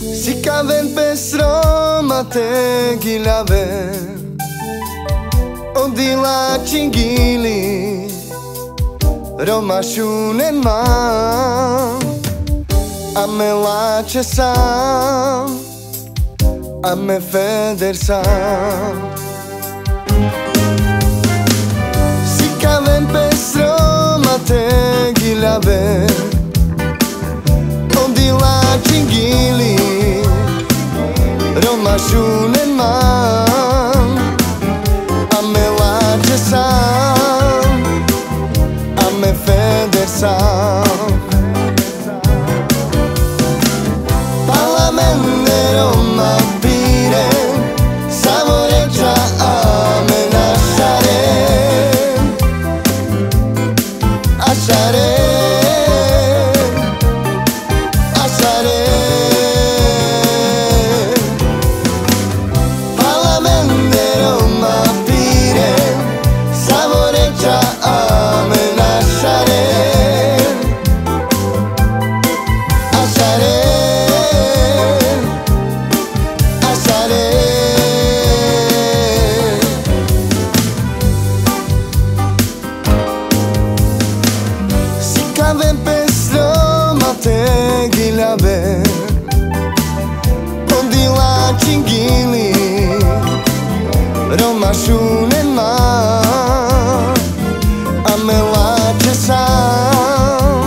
Si ka ven pes Roma te gilave O dila cingili Roma shune ma. A me la sam A me feder sam Si shule mam amewaje sam amefede sam ven peslo mate gilabe Ondi la chingili Roma shule ma. Ame la chesam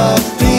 my feet.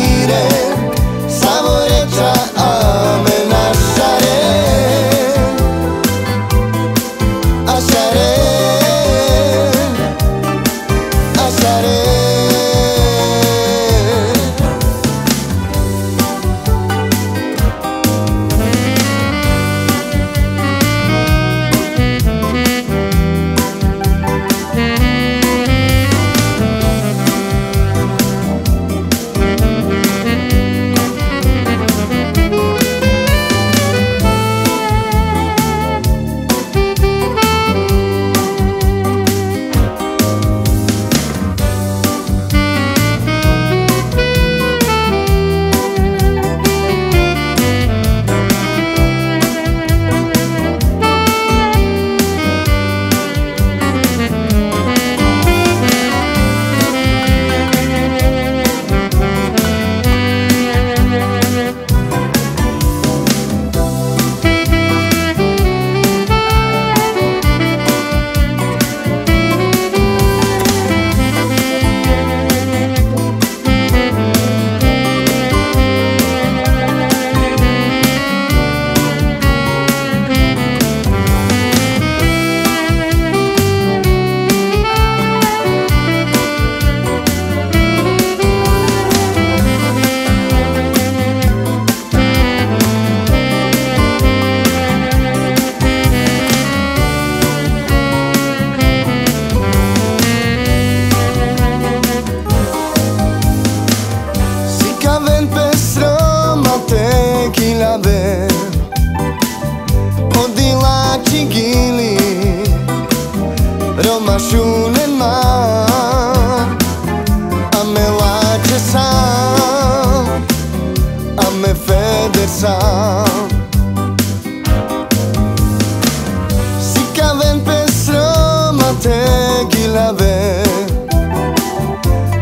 glave.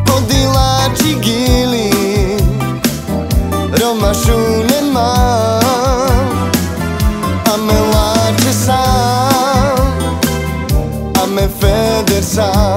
Podilači gili Romašu nema A me lače sam A me feder sam.